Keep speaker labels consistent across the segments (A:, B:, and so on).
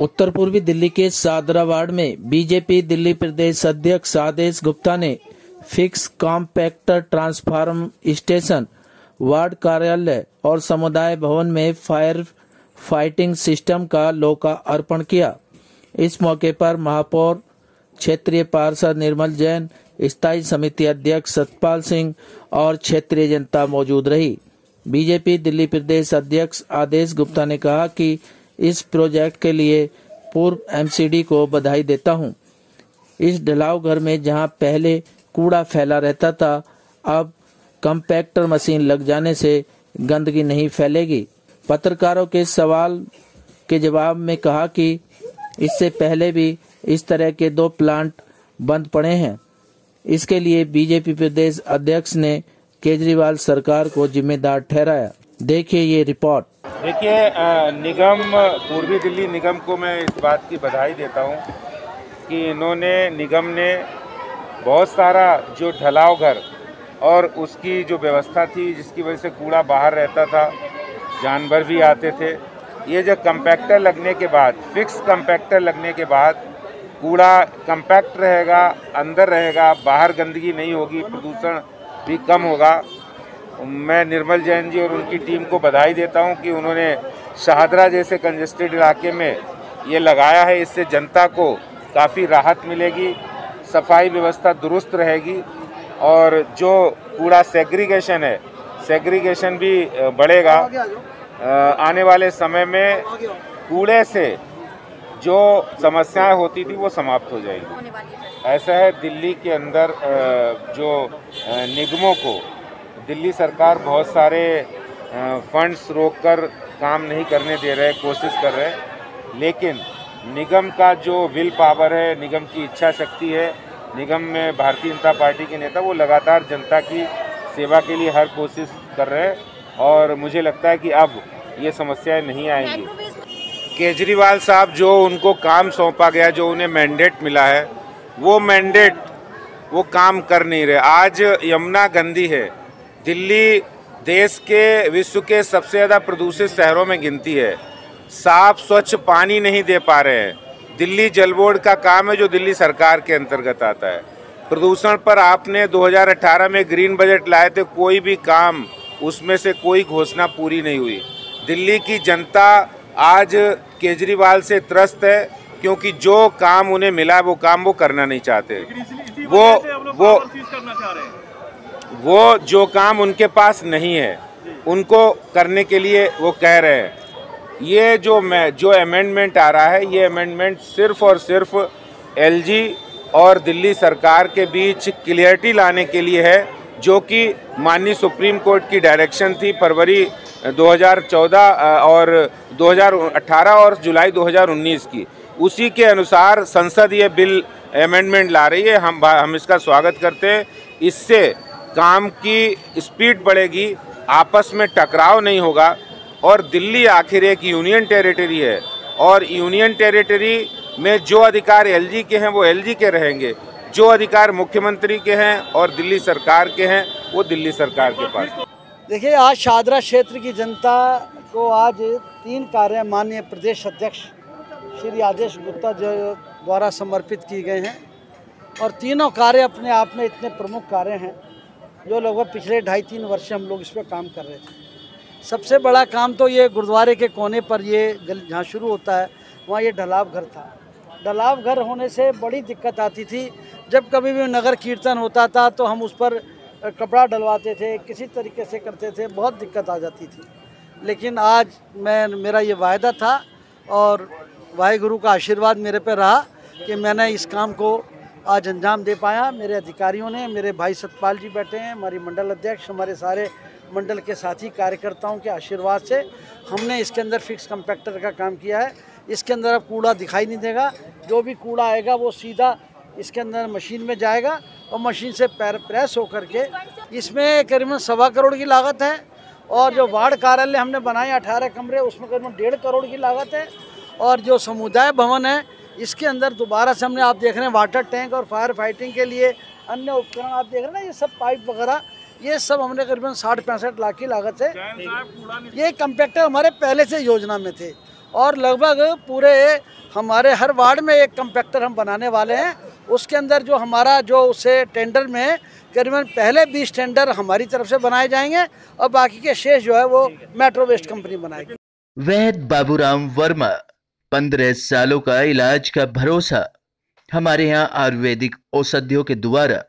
A: उत्तर पूर्वी दिल्ली के सादरावाड़ में बीजेपी दिल्ली प्रदेश अध्यक्ष आदेश गुप्ता ने fix compactor transform station ward कार्यालय और समुदाय भवन में फायर फाइटिंग सिस्टम का लोका अर्पण किया इस मौके पर महापौर, क्षेत्रीय पार्षद निर्मल जैन, स्थायी समिति अध्यक्ष सतपाल सिंह और क्षेत्रीय जनता मौजूद रही बीजेपी दिल्ली प्रदेश अध्यक्ष आदेश गुप्ता ने कहा कि इस प्रोजेक्ट के लिए पूर्व एमसीडी को बधाई देता हूँ। इस ढलाव घर में जहाँ पहले कूड़ा फैला रहता था, अब कंपैक्टर मशीन लग जाने से गंदगी नहीं फैलेगी। पत्रकारों के सवाल के जवाब में कहा कि इससे पहले भी इस तरह के दो प्लांट बंद पड़े हैं। इसके लिए बीजेपी प्रदेश अध्यक्ष ने केजरीवाल सरकार को जिम्मेदार ठहराया। देखिए ये रिपोर्ट।
B: देखिए निगम, पूर्वी दिल्ली निगम को मैं इस बात की बधाई देता हूँ कि इन्होंने, निगम ने बहुत सारा जो ढलाव घर और उसकी जो व्यवस्था थी, जिसकी वजह से कूड़ा बाहर रहता था, जानवर भी आते थे, ये जो कंपैक्टर लगने के बाद फिक्स कंपैक्टर लगने के बाद, कूड़ा कंपैक्ट रहेगा, अंदर रहेगा, बाहर गंदगी नहीं होगी, प्रदूषण भी कम होगा। मैं निर्मल जैन जी और उनकी टीम को बधाई देता हूँ कि उन्होंने शाहदरा जैसे कंजेस्टेड इलाके में ये लगाया है। इससे जनता को काफ़ी राहत मिलेगी, सफ़ाई व्यवस्था दुरुस्त रहेगी और जो कूड़ा सेग्रीगेशन है सेग्रीगेशन भी बढ़ेगा। आने वाले समय में कूड़े से जो समस्याएँ होती थी वो समाप्त हो जाएगी। ऐसा है दिल्ली के अंदर जो निगमों को दिल्ली सरकार बहुत सारे फंड्स रोककर काम नहीं करने दे रहे कोशिश कर रहे लेकिन निगम का जो विल पावर है निगम की इच्छा शक्ति है निगम में भारतीय जनता पार्टी के नेता, वो लगातार जनता की सेवा के लिए हर कोशिश कर रहे हैं और मुझे लगता है कि अब ये समस्याएँ नहीं आएँगी। केजरीवाल साहब जो उनको काम सौंपा गया, जो उन्हें मैंडेट मिला है, वो मैंडेट वो काम कर नहीं रहे। आज यमुना गंदी है। दिल्ली देश के, विश्व के सबसे ज़्यादा प्रदूषित शहरों में गिनती है। साफ़, स्वच्छ पानी नहीं दे पा रहे हैं। दिल्ली जल बोर्ड का काम है जो दिल्ली सरकार के अंतर्गत आता है। प्रदूषण पर आपने 2018 में ग्रीन बजट लाए थे कोई भी काम उसमें से कोई घोषणा पूरी नहीं हुई। दिल्ली की जनता आज केजरीवाल से त्रस्त है क्योंकि जो काम उन्हें मिला वो काम वो करना नहीं चाहते। वो वो वो जो काम उनके पास नहीं है उनको करने के लिए वो कह रहे हैं। ये जो मैं, जो अमेंडमेंट आ रहा है, ये अमेंडमेंट सिर्फ़ और सिर्फ़ एलजी और दिल्ली सरकार के बीच क्लियरिटी लाने के लिए है, जो कि माननीय सुप्रीम कोर्ट की डायरेक्शन थी फरवरी 2014 और 2018 और जुलाई 2019 की। उसी के अनुसार संसद ये बिल अमेंडमेंट ला रही है। हम हम इसका स्वागत करते हैं। इससे काम की स्पीड बढ़ेगी, आपस में टकराव नहीं होगा। और दिल्ली आखिर एक यूनियन टेरिटरी है। और यूनियन टेरिटरी में जो अधिकार एलजी के हैं, वो एलजी के रहेंगे। जो अधिकार मुख्यमंत्री के हैं और दिल्ली सरकार के हैं, वो दिल्ली सरकार के पास।
C: देखिए, आज शादरा क्षेत्र की जनता को आज तीन कार्य माननीय प्रदेश अध्यक्ष श्री आदेश गुप्ता द्वारा समर्पित किए गए हैं। और तीनों कार्य अपने आप में इतने प्रमुख कार्य हैं, जो लगभग पिछले ढाई तीन वर्ष हम लोग इस पर काम कर रहे थे। सबसे बड़ा काम तो ये गुरुद्वारे के कोने पर ये जहाँ शुरू होता है, वहाँ ये ढलाव घर था। ढलाव घर होने से बड़ी दिक्कत आती थी। जब कभी भी नगर कीर्तन होता था तो हम उस पर कपड़ा डलवाते थे, किसी तरीके से करते थे, बहुत दिक्कत आ जाती थी। लेकिन आज मैं, मेरा ये वायदा था और वाहिगुरु का आशीर्वाद मेरे पे रहा कि मैंने इस काम को आज अंजाम दे पाया। मेरे अधिकारियों ने, मेरे भाई सतपाल जी बैठे हैं, हमारी मंडल अध्यक्ष, हमारे सारे मंडल के साथी कार्यकर्ताओं के आशीर्वाद से हमने इसके अंदर फिक्स कंपैक्टर का काम किया है। इसके अंदर अब कूड़ा दिखाई नहीं देगा। जो भी कूड़ा आएगा वो सीधा इसके अंदर मशीन में जाएगा और मशीन से पैर, प्रेस होकर के इसमें करीबन सवा करोड़ की लागत है और जो वार्ड कार्यालय हमने बनाए अठारह कमरे, उसमें करीबन डेढ़ करोड़ की लागत है और जो समुदाय भवन है, इसके अंदर दोबारा से हमने आप देख रहे हैं वाटर टैंक और फायर फाइटिंग के लिए अन्य उपकरण आप देख रहे हैं ना ये सब पाइप वगैरह ये सब हमने करीबन साठ पैंसठ लाख की लागत से ये कम्पेक्टर हमारे पहले से योजना में थे। और लगभग पूरे हमारे हर वार्ड में एक कम्पेक्टर हम बनाने वाले हैं। उसके अंदर जो हमारा जो उसे टेंडर में करीबन पहले बीस टेंडर हमारी तरफ़ से बनाए जाएँगे और बाकी के शेष जो है वो मेट्रो वेस्ट कंपनी बनाएगी।
D: वैद बाबूराम वर्मा पंद्रह सालों का इलाज का भरोसा। हमारे यहाँ आयुर्वेदिक औषधियों के द्वारा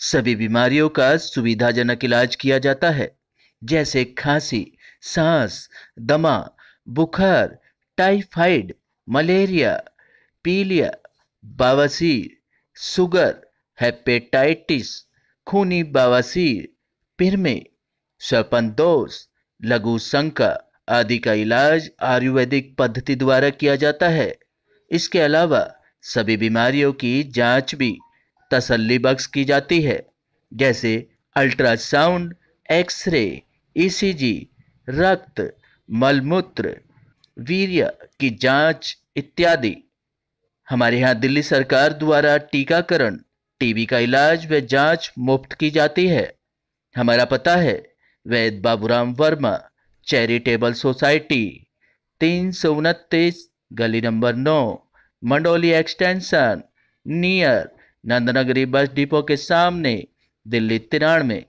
D: सभी बीमारियों का सुविधाजनक इलाज किया जाता है, जैसे खांसी, सांस, दमा, बुखार, टाइफाइड, मलेरिया, पीलिया, बवासीर, शुगर, हेपेटाइटिस, खूनी बवासीर, पिरमे दोष लघु शंका आदि का इलाज आयुर्वेदिक पद्धति द्वारा किया जाता है। इसके अलावा सभी बीमारियों की जाँच भी तसल्ली बख्श की जाती है। जैसे अल्ट्रासाउंड, एक्सरे ईसीजी रक्त, मलमूत्र, वीर्य की जाँच इत्यादि। हमारे यहाँ दिल्ली सरकार द्वारा टीकाकरण, टीबी का इलाज व जाँच मुफ़्त की जाती है। हमारा पता है, वैद बाबूराम वर्मा, चैरिटेबल सोसाइटी, तीन सौ उनतीस, गली नंबर नौ, Mandoli extension, near Nandnagri bus depot के सामने, दिल्ली तिरानवे।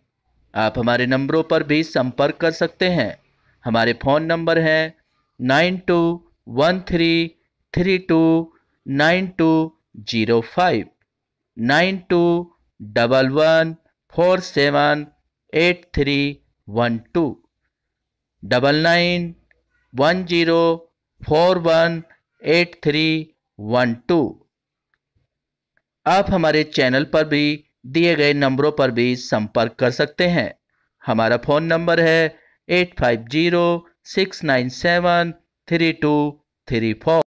D: आप हमारे नंबरों पर भी संपर्क कर सकते हैं। हमारे फ़ोन नंबर हैं nine two one three three two, nine two zero five. Nine two double one four seven eight three one two. Double nine one zero four one eight three one two. आप हमारे channel पर भी, दिए गए नंबरों पर भी संपर्क कर सकते हैं। हमारा फ़ोन नंबर है eight five zero six nine seven three two three four.